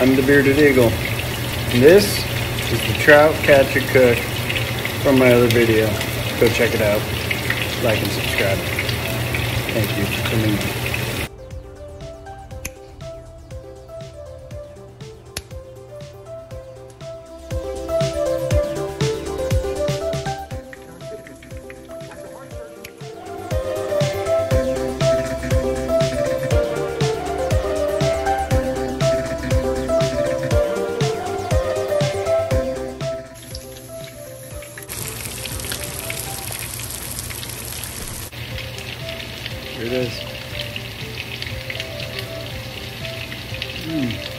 I'm the Bearded Eagle. And this is the Trout Catcher Cook from my other video. Go check it out. Like and subscribe. Thank you for coming. Here it is. Mm.